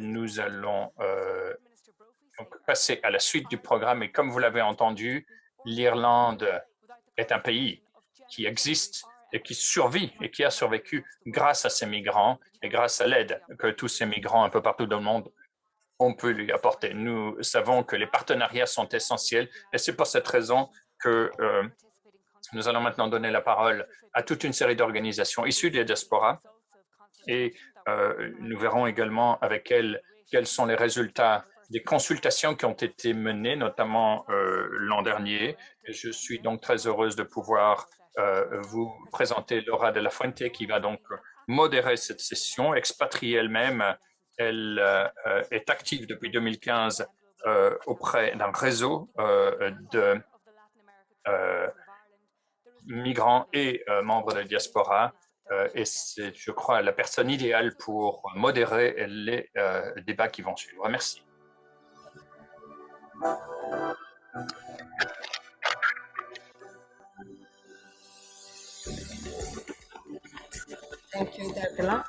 nous allons passer à la suite du programme. Et comme vous l'avez entendu, l'Irlande est un pays qui existe et qui survit et qui a survécu grâce à ces migrants et grâce à l'aide que tous ces migrants un peu partout dans le monde on peut lui apporter. Nous savons que les partenariats sont essentiels et c'est pour cette raison que euh, nous allons maintenant donner la parole à toute une série d'organisations issues des diasporas et euh, nous verrons également avec elles quels sont les résultats des consultations qui ont été menées, notamment euh, l'an dernier. je suis donc très heureuse de pouvoir vous présenter Laura de la Fuente qui va donc modérer cette session, expatriée elle-même elle euh, est active depuis 2015 euh, auprès d'un réseau euh, de migrants et membres de la diaspora. Et c'est, je crois, la personne idéale pour modérer les débats qui vont suivre. Merci. Thank you, Deborah.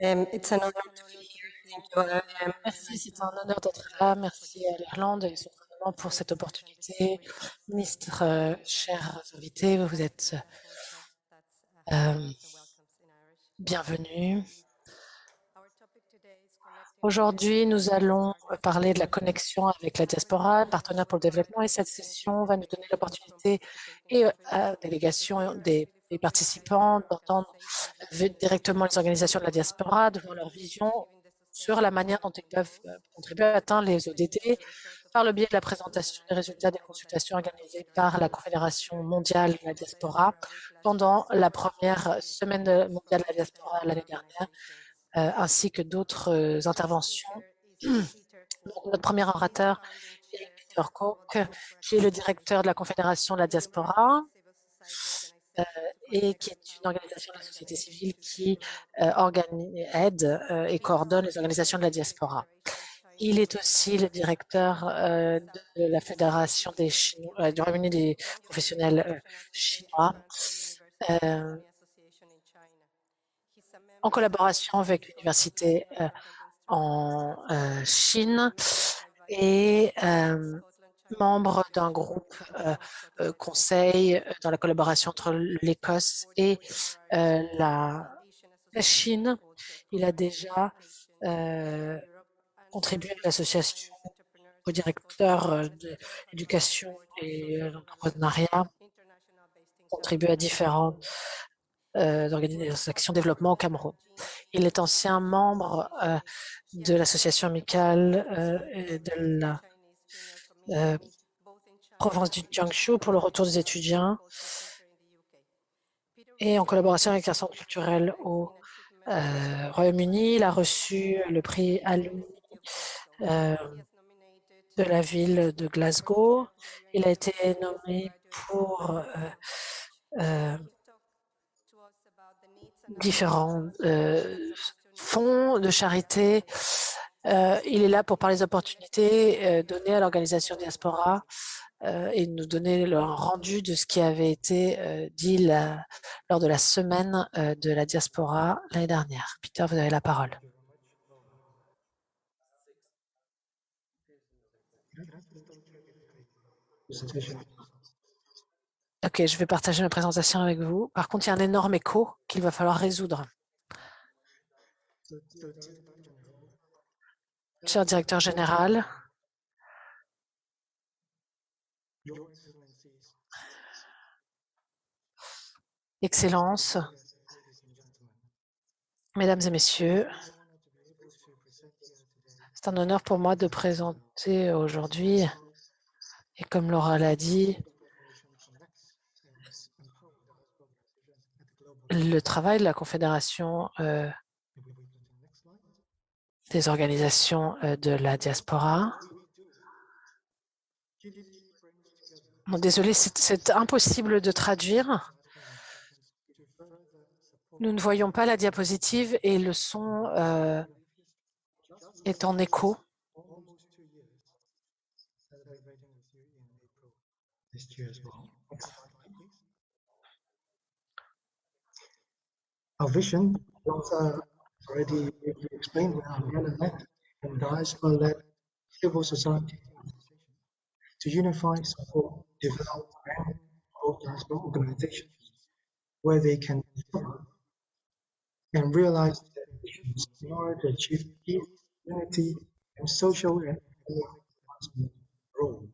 Um, it's an honor to Merci, c'est un honneur d'être là. Merci à l'Irlande et son gouvernement pour cette opportunité. Ministre, euh, chers invités, vous êtes euh, bienvenus. Aujourd'hui, nous allons parler de la connexion avec la diaspora, partenaire pour le développement, et cette session va nous donner l'opportunité et euh, à la délégation des, des participants d'entendre directement les organisations de la diaspora, de voir leur vision sur la manière dont ils peuvent euh, contribuer à atteindre les ODD par le biais de la présentation des résultats des consultations organisées par la Confédération mondiale de la diaspora pendant la première semaine mondiale de la diaspora l'année dernière, euh, ainsi que d'autres euh, interventions. notre premier orateur est Peter Koch, qui est le directeur de la Confédération de la diaspora. Euh, et qui est une organisation de la société civile qui aide et coordonne les organisations de la diaspora. Il est aussi le directeur de la Fédération des Chinois, du Royaume-Uni des professionnels chinois, en collaboration avec l'université en Chine et membre d'un groupe euh, euh, conseil euh, dans la collaboration entre l'Écosse et la, Chine. Il a déjà contribué à l'association au directeur de l'éducation et l'entrepreneuriat, contribué à différentes organisations de développement au Cameroun. Il est ancien membre de l'association amicale de la euh, province du Jiangsu pour le retour des étudiants et en collaboration avec la Centre culturel au euh, Royaume-Uni. Il a reçu le prix Alumni euh, de la ville de Glasgow. Il a été nommé pour différents fonds de charité euh, il est là pour parler des opportunités euh, données à l'organisation Diaspora euh, et nous donner le rendu de ce qui avait été dit lors de la semaine de la diaspora l'année dernière. Peter, vous avez la parole. Ok, je vais partager ma présentation avec vous. Par contre, il y a un énorme écho qu'il va falloir résoudre. Cher directeur général, Excellences, Mesdames et Messieurs, c'est un honneur pour moi de présenter aujourd'hui, et comme Laura l'a dit, le travail de la Confédération euh, des organisations euh, de la diaspora. désolé, c'est impossible de traduire. Nous ne voyons pas la diapositive et le son euh, est en écho. Our vision already explained the umbrella-led and diaspora-led civil society to unify, support, develop, and promote diaspora organizations where they can and realize their visions in order to achieve peace, unity, and social and economic role.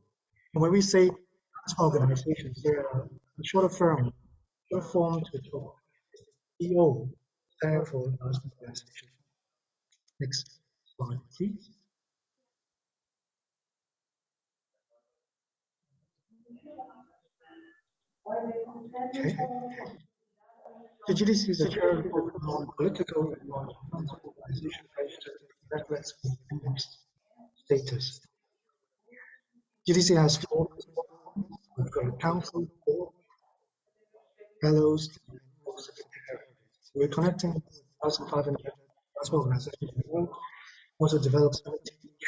And when we say organizations, they are a shorter form, short form to talk. EO, stand for organization. Next slide, please. Okay. The GDC is a charitable non-political and organization registered reference status. GDC has four we've got a council, board, fellows, We're connecting 1,500 diaspora organizations in the world. Also developed 17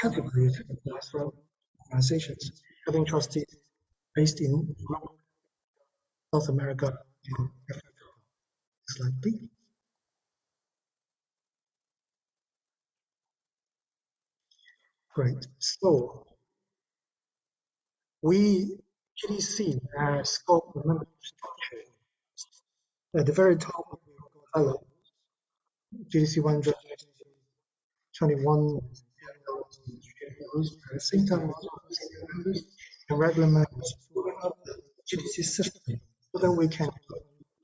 categories of diaspora organizations, having trustees based in South America, and Africa. Slide, please. Great. So we GDC has scope and membership structure. At the very top of the fellow, GDC 121 at the same time members and regular members up the GDC system so that we can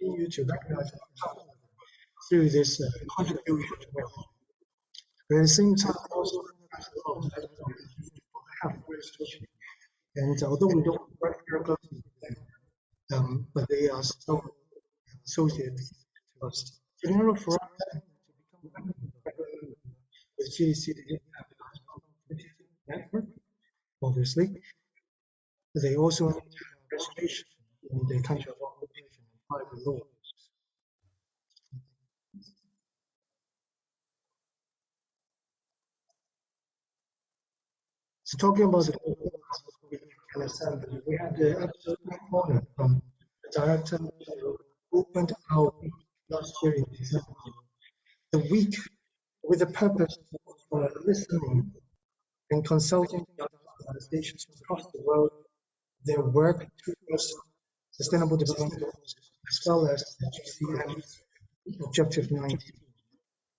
continue to recognize through this uh, contribution to wealth. At the same time, also have registration. And although we don't work very closely with them, um, but they are still associated to us. In order for us to become with GDC, they didn't have a network, obviously. They also need to have registration in the country of occupation and private law. So talking about the assembly, we had the absolute honor from the director who opened our last year in December. The week with the purpose of listening and consulting organizations across the world, their work towards sustainable development goals, as well as GCM Objective 19.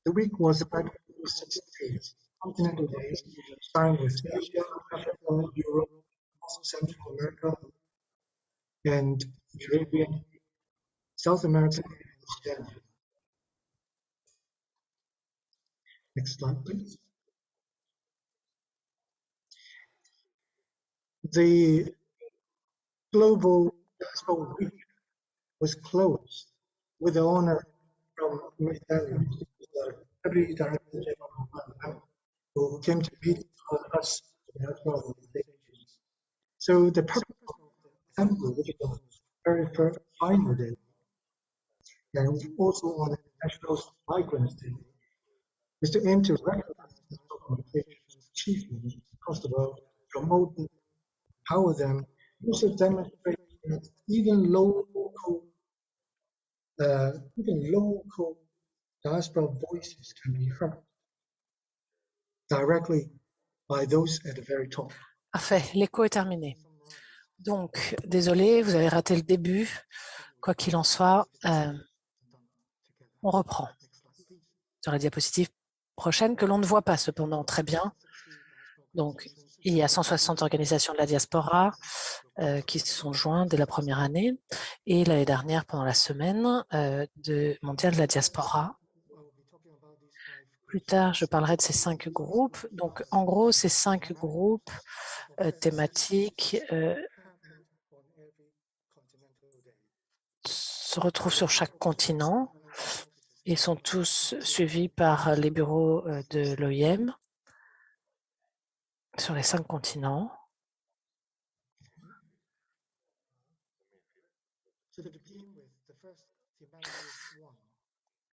The week was about six days, continental days, starting with Asia, Africa, Europe, Central America, and Caribbean, South America, and Australia. Next slide, please. The global week was closed with the honor from Ms. Daniels, the Deputy Director General, who came to meet us. So the purpose of the assembly, which is the very first final day, and also on the National Migrants Day, is to aim to recognize the organization's achievements across the world, promote them, empower them, also demonstrate that even local, uh, even local diaspora voices can be heard directly by those at the very top. Parfait, l'écho est terminé. Donc, désolé, vous avez raté le début. Quoi qu'il en soit, euh, on reprend sur la diapositive prochaine que l'on ne voit pas cependant très bien. Donc, il y a 160 organisations de la diaspora euh, qui se sont jointes dès la première année et l'année dernière pendant la semaine euh, mondiale de la diaspora. Plus tard, je parlerai de ces cinq groupes. Donc, en gros, ces cinq groupes euh, thématiques se retrouvent sur chaque continent et sont tous suivis par les bureaux de l'OIM sur les cinq continents.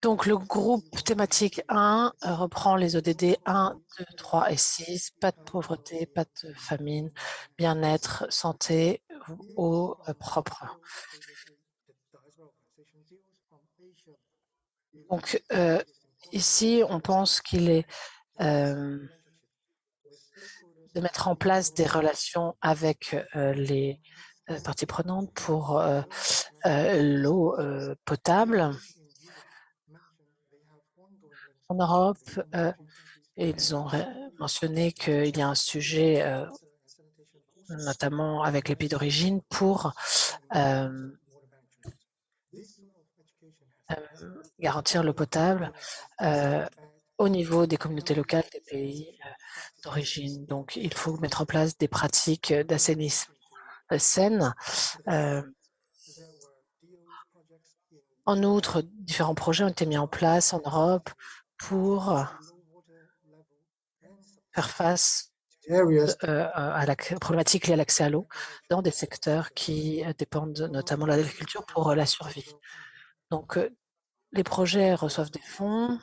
Donc, le groupe thématique 1 reprend les ODD 1, 2, 3 et 6. Pas de pauvreté, pas de famine, bien-être, santé, eau propre. Donc, euh, ici, on pense qu'il est euh, de mettre en place des relations avec euh, les euh, parties prenantes pour euh, euh, l'eau euh, potable. En Europe, euh, ils ont mentionné qu'il y a un sujet, euh, notamment avec les pays d'origine, pour euh, garantir l'eau potable au niveau des communautés locales des pays d'origine. Donc, il faut mettre en place des pratiques d'assainissement saines. En outre, différents projets ont été mis en place en Europe pour faire face areas euh, à la problématique liée à l'accès à l'eau dans des secteurs qui euh, dépendent notamment de l'agriculture pour euh, la survie. Donc, euh, les projets reçoivent des fonds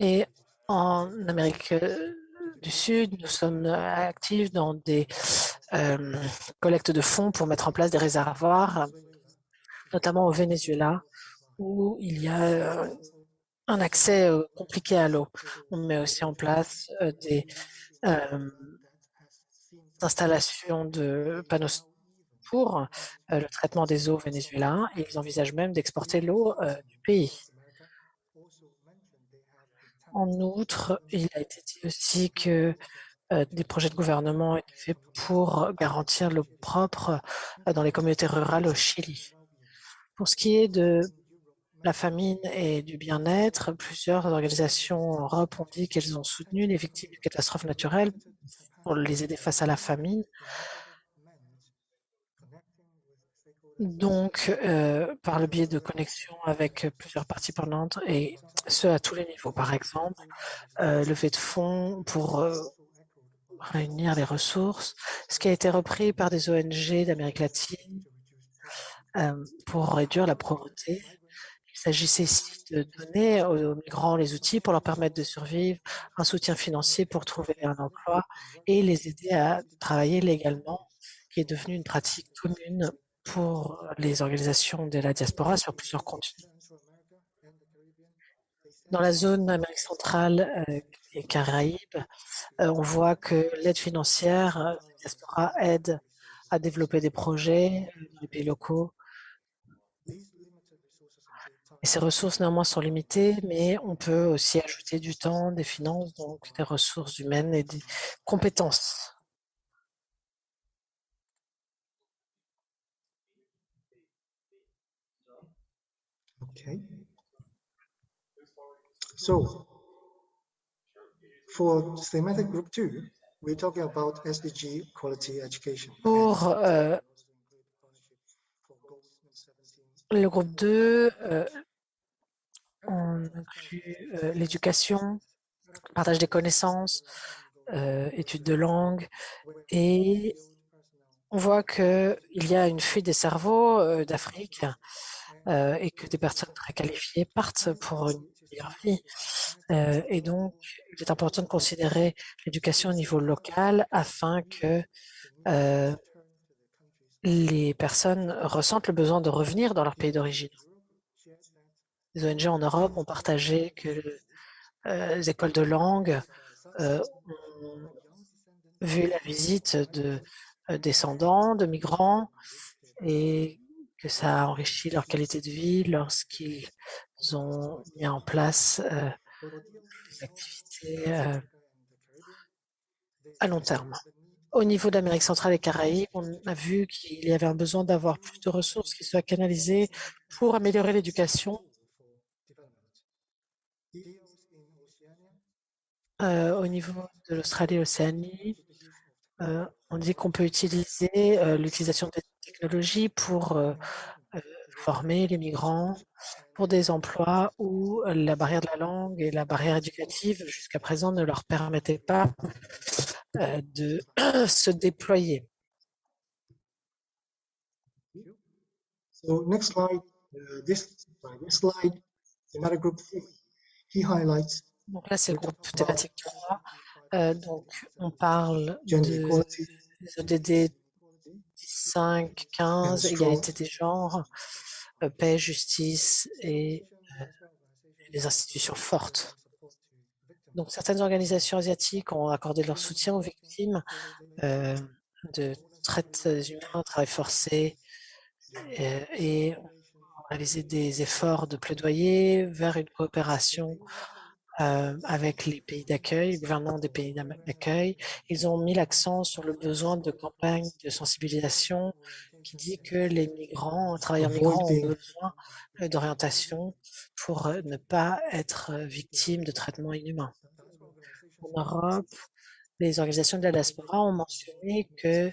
et en Amérique euh, du Sud, nous sommes euh, actifs dans des euh, collectes de fonds pour mettre en place des réservoirs, notamment au Venezuela, où il y a euh, un accès euh, compliqué à l'eau. On met aussi en place euh, des installations de panneaux pour le traitement des eaux au Venezuela et ils envisagent même d'exporter l'eau du pays. En outre, il a été dit aussi que des projets de gouvernement étaient faits pour garantir l'eau propre dans les communautés rurales au Chili. Pour ce qui est de la famine et du bien-être, plusieurs organisations en Europe ont dit qu'elles ont soutenu les victimes de catastrophes naturelles pour les aider face à la famine. Donc, euh, par le biais de connexions avec plusieurs parties prenantes et ce à tous les niveaux. Par exemple, euh, levée de fonds pour euh, réunir les ressources, ce qui a été repris par des ONG d'Amérique latine euh, pour réduire la pauvreté. Il s'agissait ici de donner aux, migrants les outils pour leur permettre de survivre, un soutien financier pour trouver un emploi et les aider à travailler légalement, qui est devenu une pratique commune pour les organisations de la diaspora sur plusieurs continents. Dans la zone Amérique centrale euh, et Caraïbes, euh, on voit que l'aide financière, euh, la diaspora aide à développer des projets dans les pays locaux. Et ces ressources néanmoins sont limitées, mais on peut aussi ajouter du temps, des finances, donc des ressources humaines et des compétences. Okay. So for thematic group two, we're talking about SDG quality education. Pour euh, le groupe 2, euh, on inclut euh, l'éducation, partage des connaissances, euh, études de langue, et on voit qu'il y a une fuite des cerveaux euh, d'Afrique et que des personnes très qualifiées partent pour une meilleure vie. Et donc, il est important de considérer l'éducation au niveau local afin que les personnes ressentent le besoin de revenir dans leur pays d'origine. Les ONG en Europe ont partagé que euh, les écoles de langue euh, ont vu la visite de euh, descendants, de migrants, et que ça a enrichi leur qualité de vie lorsqu'ils ont mis en place des activités à long terme. Au niveau de l'Amérique centrale et Caraïbes, on a vu qu'il y avait un besoin d'avoir plus de ressources qui soient canalisées pour améliorer l'éducation euh, au niveau de l'Australie et l'Océanie. Euh, on dit qu'on peut utiliser euh, l'utilisation des technologies pour former les migrants pour des emplois où la barrière de la langue et la barrière éducative jusqu'à présent ne leur permettaient pas de se déployer. So next slide, uh, this group key highlights, Donc là, c'est le groupe thématique 3. Euh, donc, on parle de des ODD 5, 15, égalité des genres, paix, justice et des institutions fortes. Donc, certaines organisations asiatiques ont accordé leur soutien aux victimes de traite humains, travail forcé et ont réalisé des efforts de plaidoyer vers une coopération avec les pays d'accueil, le gouvernement des pays d'accueil. Ils ont mis l'accent sur le besoin de campagnes de sensibilisation qui dit que les migrants, travailleurs migrants ont besoin d'orientation pour ne pas être victimes de traitements inhumains. En Europe, les organisations de la diaspora ont mentionné que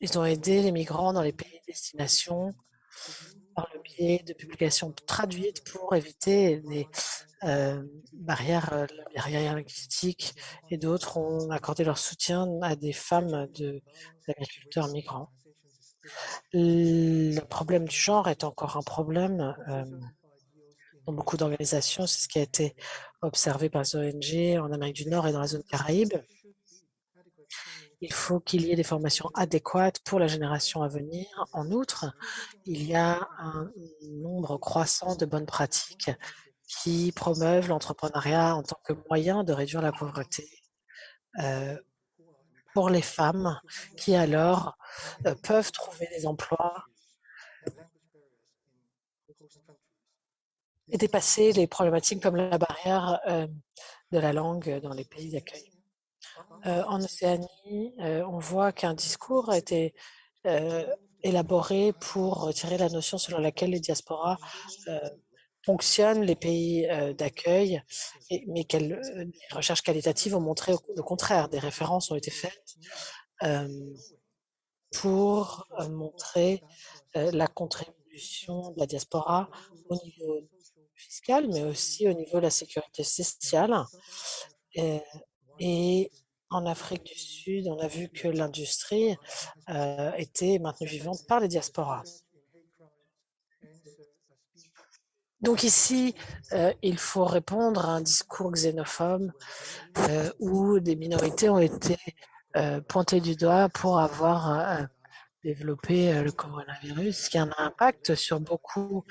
ils ont aidé les migrants dans les pays de destination par le biais de publications traduites pour éviter les euh, barrières, euh, linguistiques et d'autres ont accordé leur soutien à des femmes d'agriculteurs migrants. Le problème du genre est encore un problème euh, dans beaucoup d'organisations. C'est ce qui a été observé par les ONG en Amérique du Nord et dans la zone Caraïbe. Il faut qu'il y ait des formations adéquates pour la génération à venir. En outre, il y a un nombre croissant de bonnes pratiques qui promeuvent l'entrepreneuriat en tant que moyen de réduire la pauvreté euh, pour les femmes qui alors euh, peuvent trouver des emplois et dépasser les problématiques comme la barrière euh, de la langue dans les pays d'accueil. Euh, en Océanie, euh, on voit qu'un discours a été euh, élaboré pour retirer la notion selon laquelle les diasporas fonctionnent, les pays d'accueil, mais que les recherches qualitatives ont montré le contraire. Des références ont été faites pour montrer la contribution de la diaspora au niveau fiscal, mais aussi au niveau de la sécurité sociale. Et en Afrique du Sud, on a vu que l'industrie euh, était maintenue vivante par les diasporas. Donc ici, euh, il faut répondre à un discours xénophobe euh, où des minorités ont été pointées du doigt pour avoir développé le coronavirus, qui a un impact sur beaucoup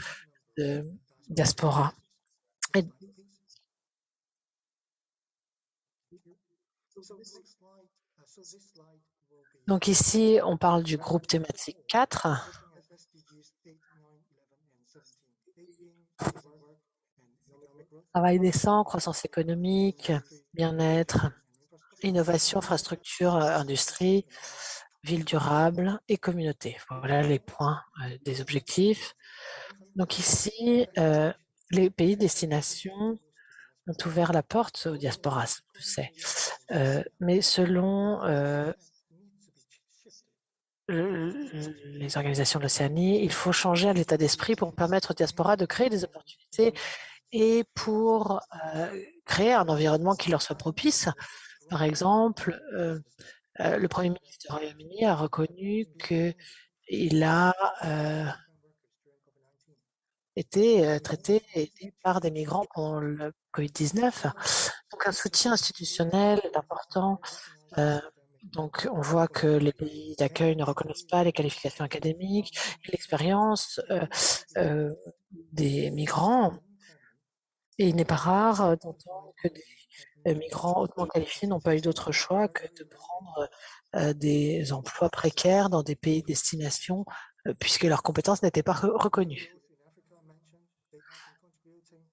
de diasporas. Donc ici, on parle du groupe thématique 4. Travail décent, croissance économique, bien-être, innovation, infrastructure, euh, industrie, ville durable et communauté. Voilà les points euh, des objectifs. Donc ici, euh, les pays de destination ont ouvert la porte aux diasporas, je sais. Euh, mais selon euh, les organisations de l'Océanie, il faut changer l'état d'esprit pour permettre aux diasporas de créer des opportunités et pour euh, créer un environnement qui leur soit propice. Par exemple, le Premier ministre du Royaume-Uni a reconnu qu'il a été traité par des migrants pour le Covid-19. Donc un soutien institutionnel est important. Euh, donc on voit que les pays d'accueil ne reconnaissent pas les qualifications académiques, l'expérience euh, euh, des migrants. Et il n'est pas rare d'entendre que des migrants hautement qualifiés n'ont pas eu d'autre choix que de prendre des emplois précaires dans des pays de destination puisque leurs compétences n'étaient pas reconnues.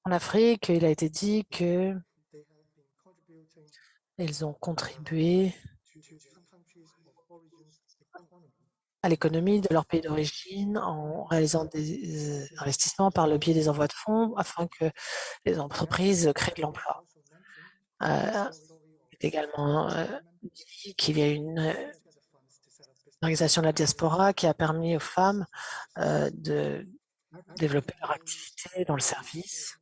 En Afrique, il a été dit que ils ont contribué à l'économie de leur pays d'origine en réalisant des euh, investissements par le biais des envois de fonds afin que les entreprises créent de l'emploi. Euh, il est également euh, dit qu'il y a une organisation de la diaspora qui a permis aux femmes de développer leur activité dans le service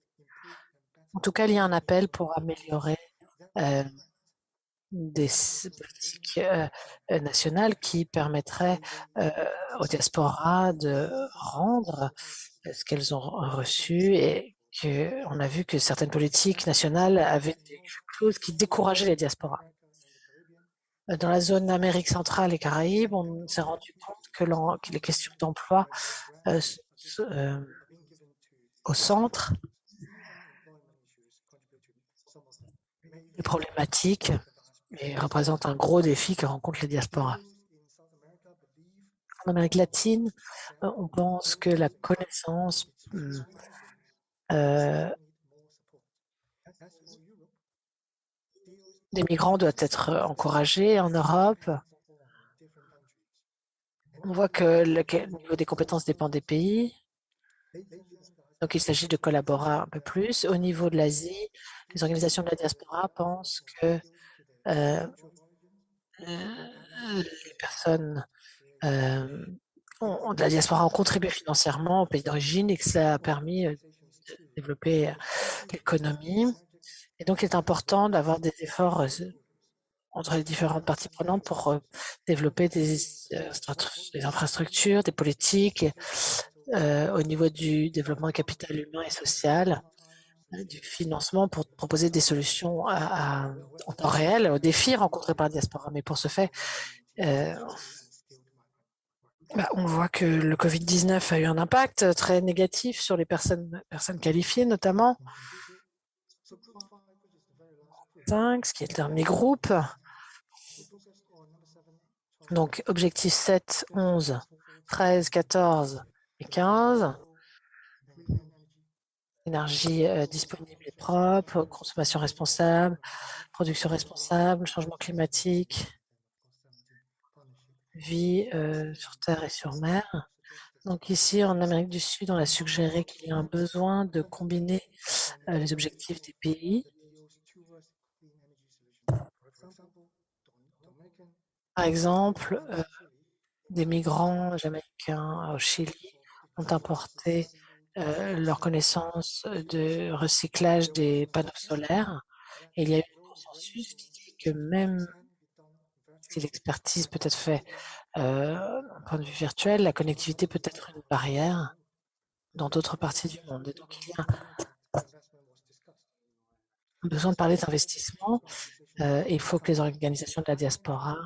en tout cas, il y a un appel pour améliorer euh, des politiques euh, nationales qui permettraient euh, aux diasporas de rendre ce qu'elles ont reçu et qu'on a vu que certaines politiques nationales avaient des clauses qui décourageaient les diasporas. dans la zone Amérique centrale et Caraïbes, on s'est rendu compte que, que les questions d'emploi au centre problématiques et représentent un gros défi que rencontrent les diasporas. En Amérique latine, euh, on pense que la connaissance hmm, des migrants doit être encouragée en Europe. On voit que le niveau des compétences dépend des pays. Donc, il s'agit de collaborer un peu plus. Au niveau de l'Asie, les organisations de la diaspora pensent que euh, les personnes euh, de la diaspora ont contribué financièrement au pays d'origine et que cela a permis euh, de développer l'économie. Et donc, il est important d'avoir des efforts entre les différentes parties prenantes pour développer des, des infrastructures, des politiques au niveau du développement capital humain et social du financement pour proposer des solutions en temps réel aux défis rencontrés par la diaspora. Mais pour ce fait, euh, bah, on voit que le Covid-19 a eu un impact très négatif sur les personnes, personnes qualifiées notamment. 5, ce qui est le dernier groupe. Donc, objectif 7, 11, 13, 14 et 15 énergie euh, disponible et propre, consommation responsable, production responsable, changement climatique, vie euh, sur terre et sur mer. Donc ici, en Amérique du Sud, on a suggéré qu'il y a un besoin de combiner euh, les objectifs des pays. Par exemple, des migrants jamaïcains au Chili ont importé euh, leur connaissance de recyclage des panneaux solaires. Il y a eu un consensus qui dit que même si l'expertise peut être faite euh, d'un point de vue virtuel, la connectivité peut être une barrière dans d'autres parties du monde. Et donc, il y a besoin de parler d'investissement. Euh, il faut que les organisations de la diaspora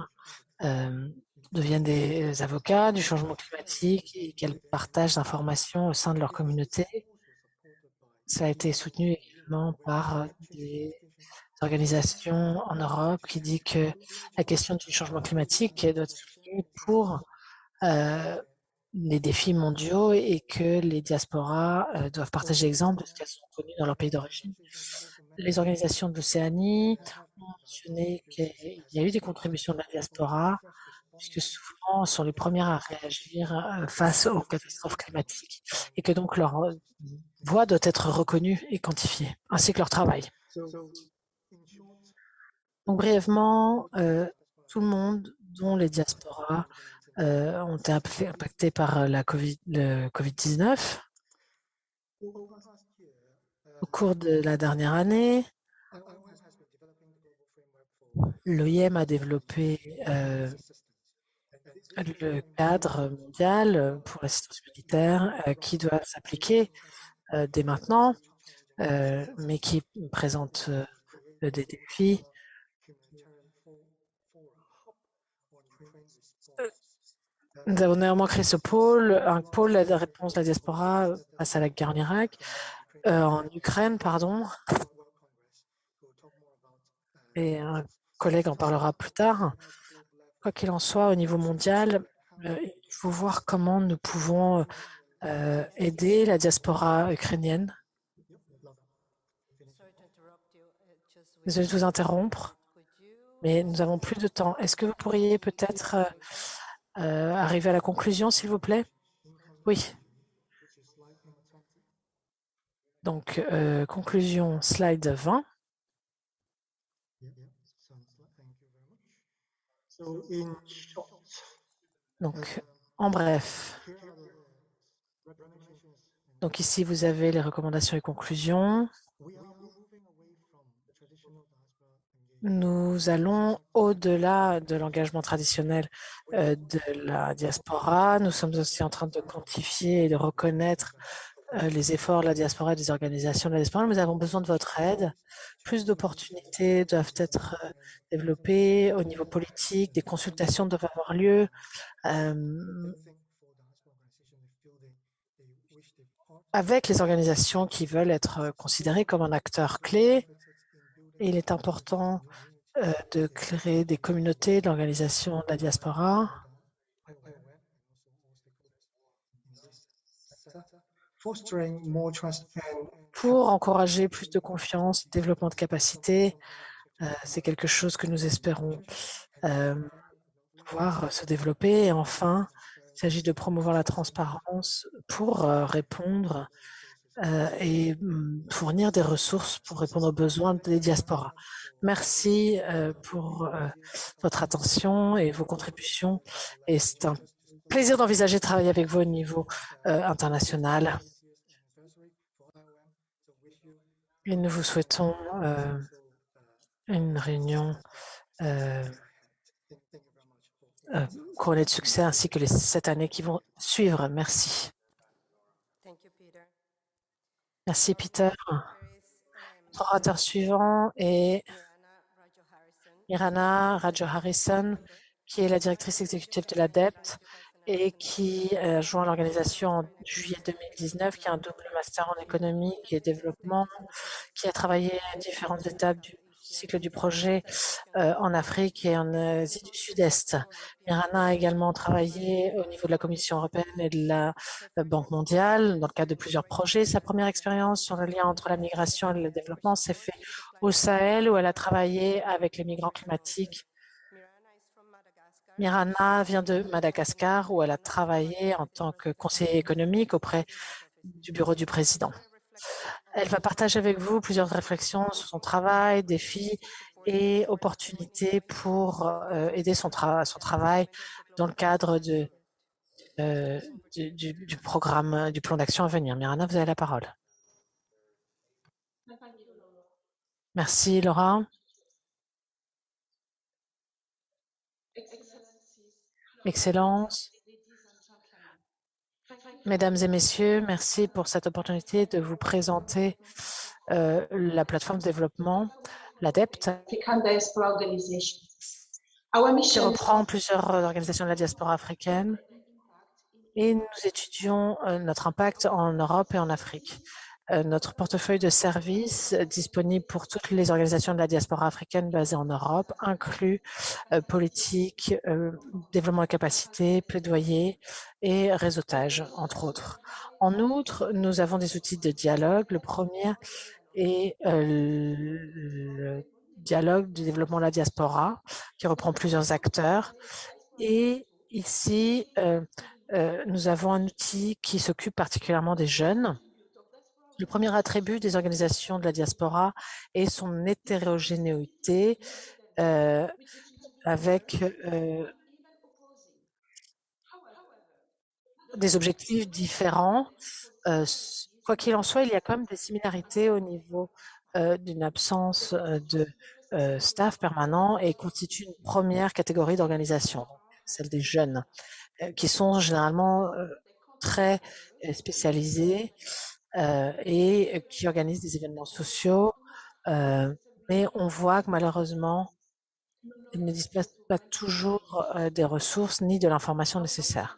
euh, deviennent des avocats du changement climatique et qu'elles partagent l'information au sein de leur communauté. Ça a été soutenu également par des organisations en Europe qui dit que la question du changement climatique doit être soutenue pour euh, les défis mondiaux et que les diasporas euh, doivent partager l'exemple de ce qu'elles ont connu dans leur pays d'origine. Les organisations de l'Océanie ont mentionné qu'il y a eu des contributions de la diaspora puisque souvent sont les premières à réagir euh, face aux catastrophes climatiques et que donc leur euh, voix doit être reconnue et quantifiée, ainsi que leur travail. Donc brièvement, euh, tout le monde, dont les diasporas, ont été impactés par la COVID, le Covid-19. Au cours de la dernière année, l'OIM a développé le cadre mondial pour l'assistance humanitaire euh, qui doit s'appliquer euh, dès maintenant, euh, mais qui présente des défis. Nous avons néanmoins créé ce pôle, un pôle de réponse de la diaspora face à la guerre en Irak, en Ukraine, pardon. Et un collègue en parlera plus tard. Quoi qu'il en soit, au niveau mondial, euh, il faut voir comment nous pouvons euh, aider la diaspora ukrainienne. Désolée de vous interrompre, mais nous avons plus de temps. Est-ce que vous pourriez peut-être euh, arriver à la conclusion, s'il vous plaît? Oui. Donc, conclusion, slide 20. Donc, en bref, donc ici vous avez les recommandations et conclusions. Nous allons au-delà de l'engagement traditionnel euh, de la diaspora. Nous sommes aussi en train de quantifier et de reconnaître euh, les efforts de la diaspora et des organisations de la diaspora. Nous avons besoin de votre aide. Plus d'opportunités doivent être euh, développées au niveau politique, des consultations doivent avoir lieu. Euh, avec les organisations qui veulent être considérées comme un acteur clé. Il est important de créer des communautés d'organisation de la diaspora pour encourager plus de confiance, développement de capacité. Euh, c'est quelque chose que nous espérons euh, voir se développer. Et enfin, il s'agit de promouvoir la transparence pour euh, répondre et mm, fournir des ressources pour répondre aux besoins des diasporas. Merci pour votre attention et vos contributions. Et c'est un plaisir d'envisager de travailler avec vous au niveau international. Et nous vous souhaitons euh, une réunion euh, euh, couronnée de succès ainsi que les sept années qui vont suivre. Merci. Merci, Peter. Orateur suivant est Irana Rajo Harrison, qui est la directrice exécutive de l'ADEPT et qui a joint l'organisation en juillet 2019, qui a un double master en économie et développement, qui a travaillé à différentes étapes du cycle du projet euh, en Afrique et en Asie du Sud-Est. Mirana a également travaillé au niveau de la Commission européenne et de la euh, Banque mondiale dans le cadre de plusieurs projets. Sa première expérience sur le lien entre la migration et le développement s'est fait au Sahel où elle a travaillé avec les migrants climatiques Mirana vient de Madagascar où elle a travaillé en tant que conseiller économique auprès du bureau du président. Elle va partager avec vous plusieurs réflexions sur son travail, défis et opportunités pour euh, aider son, son, travail dans le cadre euh, du, du, programme, du plan d'action à venir. Mirana, vous avez la parole. Merci, Laura. Excellences, Mesdames et Messieurs, merci pour cette opportunité de vous présenter euh, la plateforme de développement, l'ADEPT, qui reprend plusieurs organisations de la diaspora africaine. Et nous étudions euh, notre impact en Europe et en Afrique. Euh, notre portefeuille de services euh, disponible pour toutes les organisations de la diaspora africaine basées en Europe inclut euh, politique, développement de capacité, plaidoyer et réseautage, entre autres. En outre, nous avons des outils de dialogue. Le premier est le dialogue du développement de la diaspora, qui reprend plusieurs acteurs. Et ici, nous avons un outil qui s'occupe particulièrement des jeunes le premier attribut des organisations de la diaspora est son hétérogénéité euh, avec euh, des objectifs différents. Euh, quoi qu'il en soit, il y a quand même des similarités au niveau d'une absence de staff permanent et constitue une première catégorie d'organisation, celle des jeunes, qui sont généralement très spécialisés et qui organisent des événements sociaux. Euh, mais on voit que malheureusement, ils ne disposent pas toujours euh, des ressources ni de l'information nécessaire.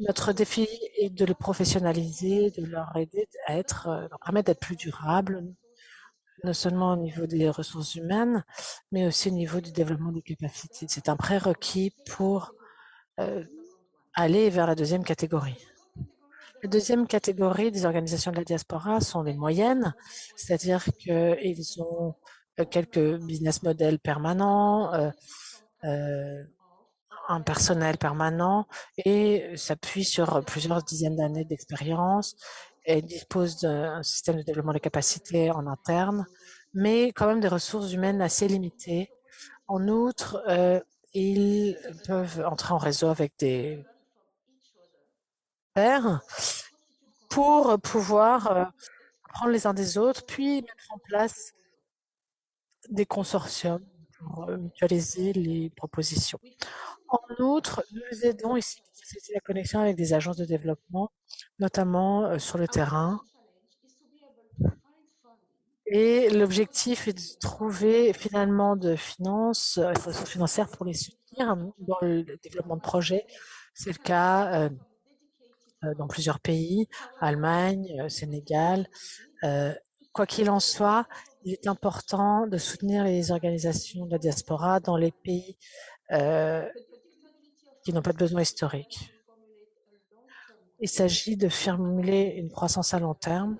Notre défi est de les professionnaliser, de leur aider à être, leur permettre d'être plus durables, non seulement au niveau des ressources humaines, mais aussi au niveau du développement des capacités. C'est un prérequis pour aller vers la deuxième catégorie. La deuxième catégorie des organisations de la diaspora sont les moyennes, c'est-à-dire qu'ils ont euh, quelques business models permanents, euh, euh, un personnel permanent et s'appuient sur plusieurs dizaines d'années d'expérience et disposent d'un système de développement des capacités en interne, mais quand même des ressources humaines assez limitées. En outre, ils peuvent entrer en réseau avec des pour pouvoir euh, prendre les uns des autres, puis mettre en place des consortiums pour euh, mutualiser les propositions. En outre, nous aidons ici la connexion avec des agences de développement, notamment sur le terrain. Et l'objectif est de trouver finalement de finances, financières pour les soutenir dans le développement de projets. C'est le cas dans plusieurs pays, Allemagne, Sénégal. Quoi qu'il en soit, il est important de soutenir les organisations de la diaspora dans les pays qui n'ont pas de besoins historiques. Il s'agit de formuler une croissance à long terme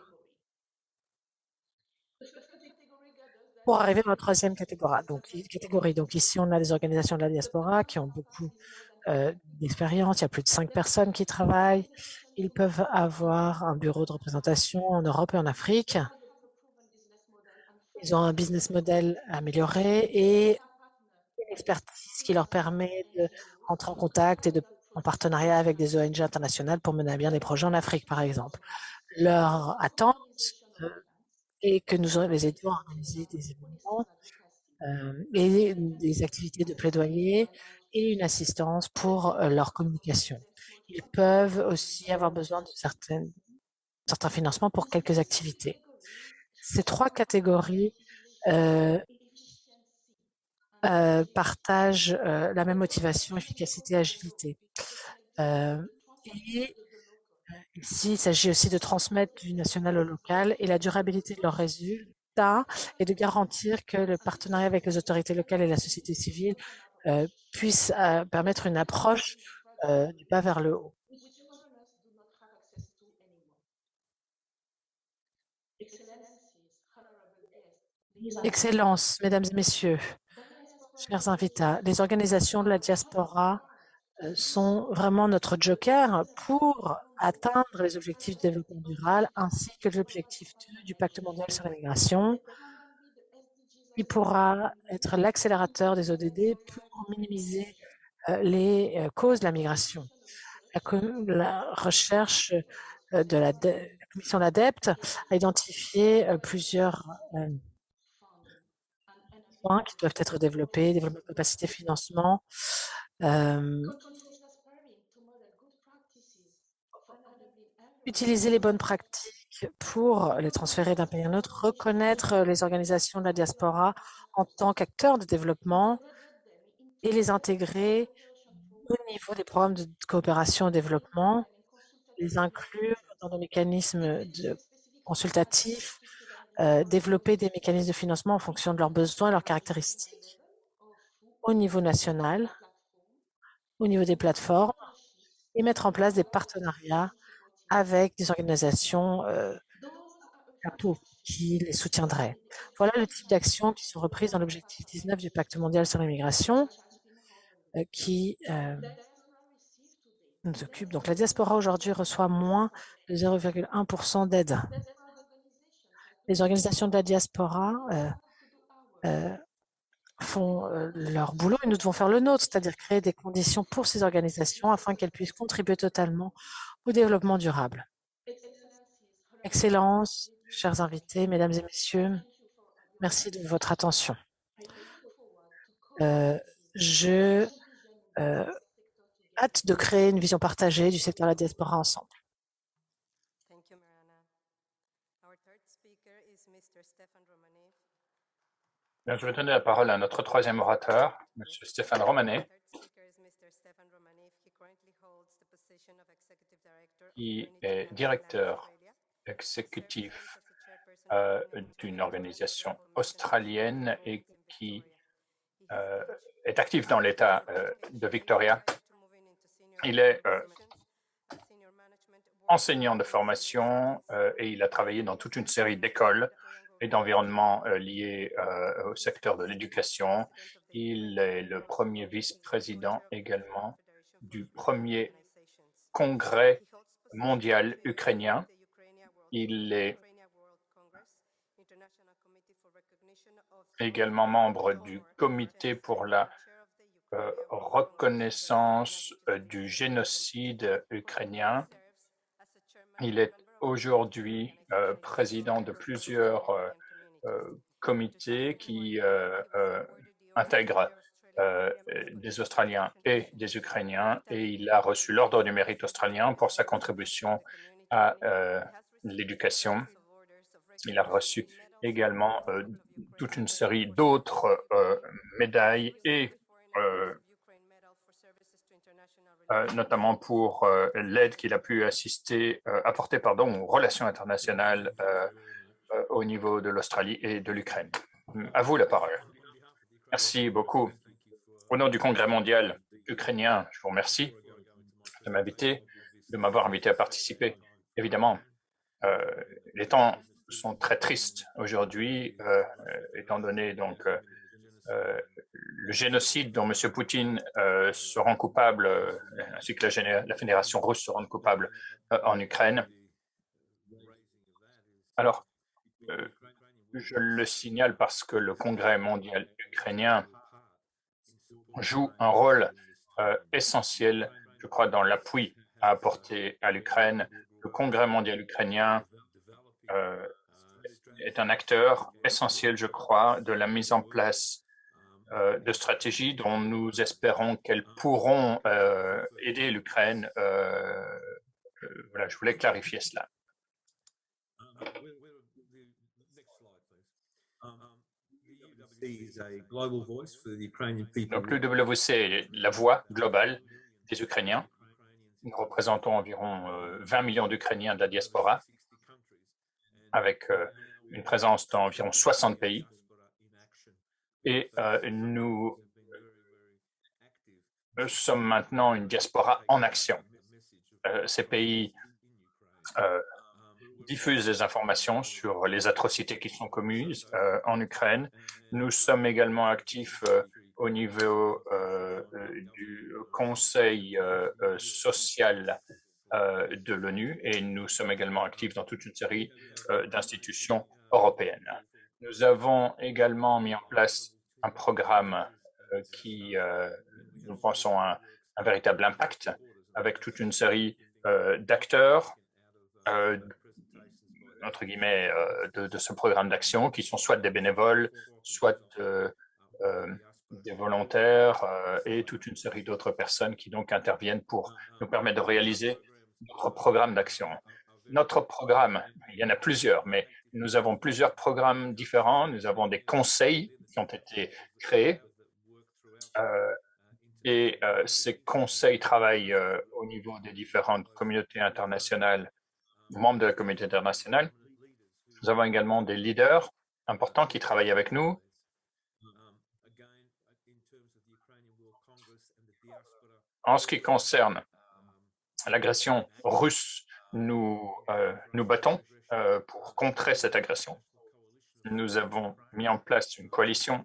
pour arriver dans la troisième catégorie. Donc, catégorie. Donc ici, on a des organisations de la diaspora qui ont beaucoup d'expérience. Il y a plus de cinq personnes qui travaillent. Ils peuvent avoir un bureau de représentation en Europe et en Afrique. Ils ont un business model amélioré et une expertise qui leur permet de rentrer en contact et de, en partenariat avec des ONG internationales pour mener à bien des projets en Afrique, par exemple. Leur attente est que nous les aidions à organiser des événements et des activités de plaidoyer et une assistance pour leur communication. Ils peuvent aussi avoir besoin de certains financements pour quelques activités. Ces trois catégories euh, euh, partagent euh, la même motivation, efficacité, agilité. et ici, il s'agit aussi de transmettre du national au local et la durabilité de leurs résultats et de garantir que le partenariat avec les autorités locales et la société civile puisse permettre une approche du bas vers le haut. Excellence, Mesdames et Messieurs, chers invités, les organisations de la diaspora sont vraiment notre joker pour atteindre les objectifs de développement durable ainsi que l'objectif du pacte mondial sur l'immigration. Il pourra être l'accélérateur des ODD pour minimiser les causes de la migration. La, recherche de la, commission l'ADEPT a identifié plusieurs points qui doivent être développés, développement de capacité financement, utiliser les bonnes pratiques pour les transférer d'un pays à un autre, reconnaître les organisations de la diaspora en tant qu'acteurs de développement et les intégrer au niveau des programmes de coopération et développement, les inclure dans nos mécanismes consultatifs, euh, développer des mécanismes de financement en fonction de leurs besoins et leurs caractéristiques au niveau national, au niveau des plateformes et mettre en place des partenariats avec des organisations euh, qui les soutiendraient. Voilà le type d'actions qui sont reprises dans l'objectif 19 du pacte mondial sur l'immigration euh, qui euh, nous occupe. Donc la diaspora aujourd'hui reçoit moins de 0,1% d'aide. Les organisations de la diaspora font leur boulot et nous devons faire le nôtre, c'est-à-dire créer des conditions pour ces organisations afin qu'elles puissent contribuer totalement au développement durable. Excellence, chers invités, mesdames et messieurs, merci de votre attention. je euh, hâte de créer une vision partagée du secteur de la diaspora ensemble. je vais donner la parole à notre troisième orateur, M. Stéphane Romanet, qui est directeur exécutif euh, d'une organisation australienne et qui euh, est actif dans l'État euh, de Victoria. Il est enseignant de formation et il a travaillé dans toute une série d'écoles et d'environnements liés au secteur de l'éducation. Il est le premier vice-président également du premier congrès mondial ukrainien. Il est également membre du comité pour la euh, reconnaissance euh, du génocide ukrainien. Il est aujourd'hui euh, président de plusieurs comités qui intègrent des Australiens et des Ukrainiens et il a reçu l'Ordre du mérite australien pour sa contribution à l'éducation. Il a reçu également toute une série d'autres médailles et notamment pour l'aide qu'il a pu assister, apporter pardon, aux relations internationales au niveau de l'Australie et de l'Ukraine. À vous la parole. Merci beaucoup. Au nom du Congrès mondial ukrainien, je vous remercie de m'inviter, de m'avoir invité à participer. Évidemment, euh, les temps sont très tristes aujourd'hui, euh, étant donné donc euh, le génocide dont M. Poutine se rend coupable, ainsi que la, la, Fédération russe se rend coupable en Ukraine. Alors, je le signale parce que le Congrès mondial ukrainien joue un rôle euh, essentiel, je crois, dans l'appui à apporter à l'Ukraine. Le Congrès mondial ukrainien euh, est un acteur essentiel, je crois, de la mise en place euh, de stratégies dont nous espérons qu'elles pourront aider l'Ukraine. voilà, je voulais clarifier cela. Donc l'UWC est la voix globale des Ukrainiens. Nous représentons environ 20 euh, millions d'Ukrainiens de la diaspora, avec euh, une présence dans environ 60 pays. Et euh, nous sommes maintenant une diaspora en action. Ces pays diffuse des informations sur les atrocités qui sont commises euh, en Ukraine. Nous sommes également actifs euh, au niveau euh, du Conseil social de l'ONU et nous sommes également actifs dans toute une série d'institutions européennes. Nous avons également mis en place un programme qui, nous pensons, a un, véritable impact avec toute une série d'acteurs, entre guillemets, euh, de, ce programme d'action, qui sont soit des bénévoles, soit euh, euh, des volontaires et toute une série d'autres personnes qui donc interviennent pour nous permettre de réaliser notre programme d'action. Notre programme, il y en a plusieurs, mais nous avons plusieurs programmes différents. Nous avons des conseils qui ont été créés. et ces conseils travaillent au niveau des différentes communautés internationales membres de la communauté internationale. Nous avons également des leaders importants qui travaillent avec nous. En ce qui concerne l'agression russe, nous euh, nous battons euh, pour contrer cette agression. Nous avons mis en place une coalition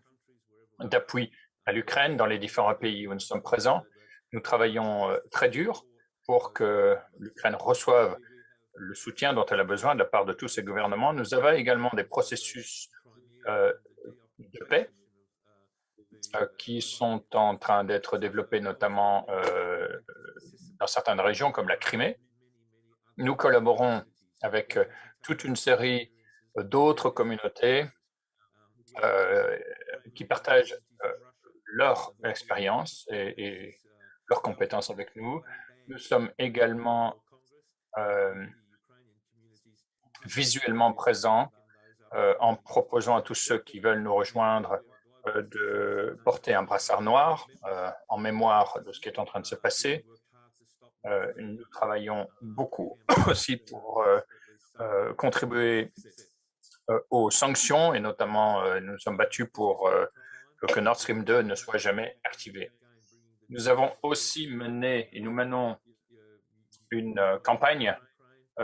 d'appui à l'Ukraine dans les différents pays où nous sommes présents. Nous travaillons euh, très dur pour que l'Ukraine reçoive le soutien dont elle a besoin de la part de tous ces gouvernements. Nous avons également des processus euh, de paix euh, qui sont en train d'être développés, notamment euh, dans certaines régions comme la Crimée. Nous collaborons avec toute une série d'autres communautés qui partagent leur expérience et, et, leurs compétences avec nous. Nous sommes également visuellement présent euh, en proposant à tous ceux qui veulent nous rejoindre euh, de porter un brassard noir euh, en mémoire de ce qui est en train de se passer. nous travaillons beaucoup aussi pour contribuer aux sanctions et notamment nous sommes battus pour que Nord Stream 2 ne soit jamais activé. Nous avons aussi mené et nous menons une campagne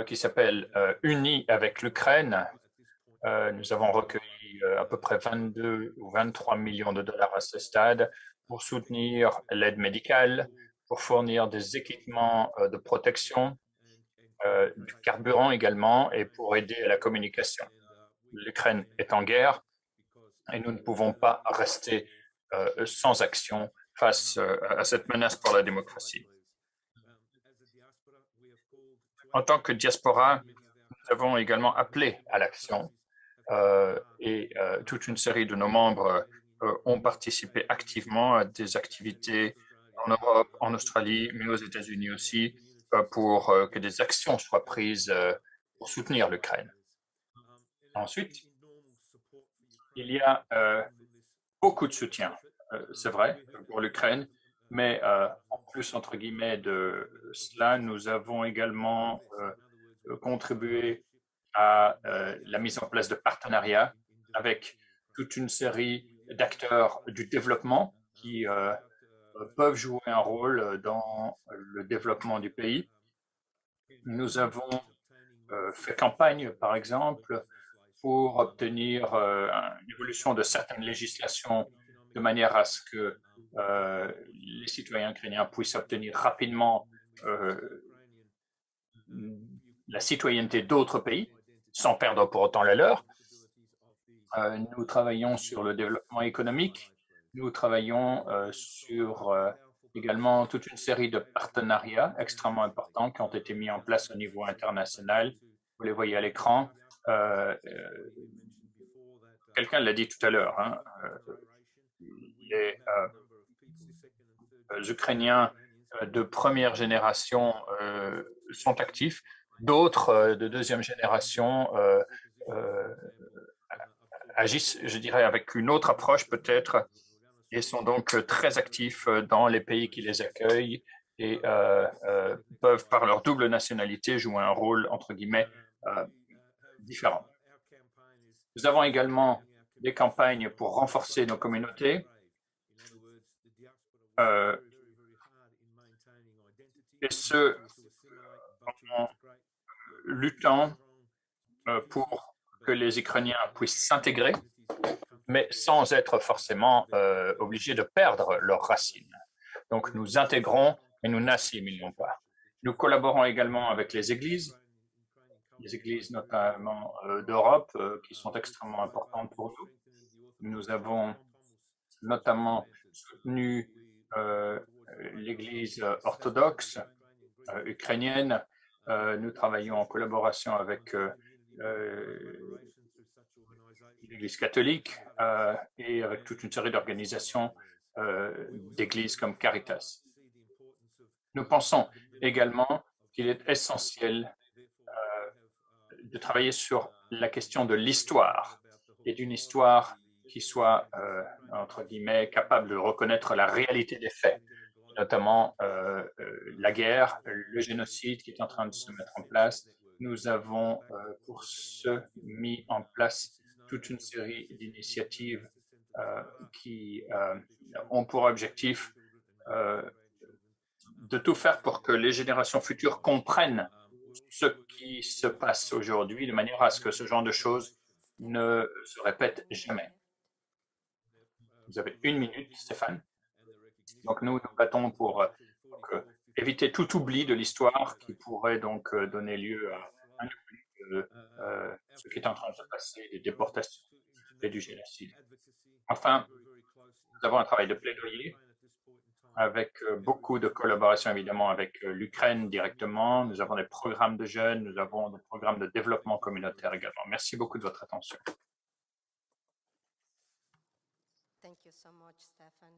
qui s'appelle euh, Unis avec l'Ukraine. Euh, nous avons recueilli à peu près 22 ou 23 millions de dollars à ce stade pour soutenir l'aide médicale, pour fournir des équipements de protection, du carburant également, et pour aider à la communication. L'Ukraine est en guerre et nous ne pouvons pas rester sans action face à cette menace pour la démocratie. En tant que diaspora, nous avons également appelé à l'action euh, et euh, toute une série de nos membres ont participé activement à des activités en Europe, en Australie, mais aux États-Unis aussi, pour que des actions soient prises pour soutenir l'Ukraine. Ensuite, il y a beaucoup de soutien, c'est vrai, pour l'Ukraine, mais en plus, entre guillemets, de cela, nous avons également contribué à la mise en place de partenariats avec toute une série d'acteurs du développement qui peuvent jouer un rôle dans le développement du pays. Nous avons fait campagne, par exemple, pour obtenir une évolution de certaines législations de manière à ce que les citoyens ukrainiens puissent obtenir rapidement la citoyenneté d'autres pays, sans perdre pour autant la leur. nous travaillons sur le développement économique. Nous travaillons sur également toute une série de partenariats extrêmement importants qui ont été mis en place au niveau international. Vous les voyez à l'écran. Quelqu'un l'a dit tout à l'heure. Hein, les Ukrainiens de première génération sont actifs. D'autres de deuxième génération agissent, je dirais, avec une autre approche peut-être et sont donc très actifs dans les pays qui les accueillent et peuvent, par leur double nationalité, jouer un rôle, entre guillemets, différent. Nous avons également des campagnes pour renforcer nos communautés. Et ce, en luttant pour que les Ukrainiens puissent s'intégrer, mais sans être forcément obligés de perdre leurs racines. Donc, nous intégrons, mais nous n'assimilons pas. Nous collaborons également avec les églises, les églises notamment d'Europe, qui sont extrêmement importantes pour nous. Nous avons notamment soutenu l'Église orthodoxe ukrainienne. nous travaillons en collaboration avec l'Église catholique et avec toute une série d'organisations d'églises comme Caritas. Nous pensons également qu'il est essentiel de travailler sur la question de l'histoire et d'une histoire qui soit, entre guillemets, capable de reconnaître la réalité des faits, notamment la guerre, le génocide qui est en train de se mettre en place. Nous avons pour ce mis en place toute une série d'initiatives qui ont pour objectif de tout faire pour que les générations futures comprennent ce qui se passe aujourd'hui de manière à ce que ce genre de choses ne se répète jamais. Vous avez une minute, Stéphane. Donc, nous nous battons pour éviter tout oubli de l'histoire qui pourrait donc donner lieu à un oubli de ce qui est en train de se passer, des déportations et du génocide. Enfin, nous avons un travail de plaidoyer avec beaucoup de collaboration évidemment avec l'Ukraine directement. Nous avons des programmes de jeunes, nous avons des programmes de développement communautaire également. Merci beaucoup de votre attention. You so much, Stefan.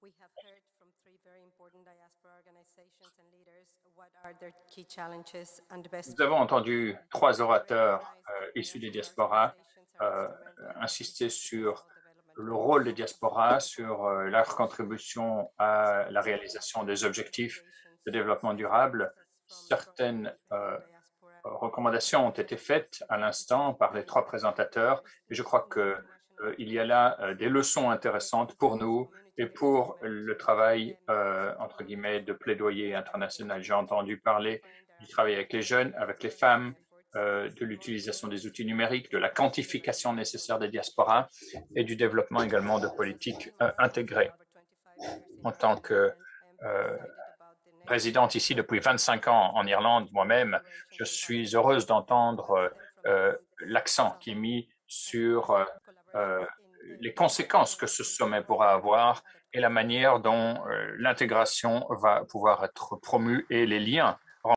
We have heard from three very important diaspora organizations and leaders what are their key challenges and the best. Nous avons entendu trois orateurs issus des diasporas insister sur le rôle des diasporas sur leur contribution à la réalisation des objectifs de développement durable. Certaines recommandations ont été faites à l'instant par les trois présentateurs et je crois qu'il y a là des leçons intéressantes pour nous et pour le travail, entre guillemets, de plaidoyer international. J'ai entendu parler du travail avec les jeunes, avec les femmes, de l'utilisation des outils numériques, de la quantification nécessaire des diasporas et du développement également de politiques intégrées. En tant que présidente ici depuis 25 ans en Irlande, moi-même, je suis heureuse d'entendre l'accent qui est mis sur les conséquences que ce sommet pourra avoir et la manière dont l'intégration va pouvoir être promue et les liens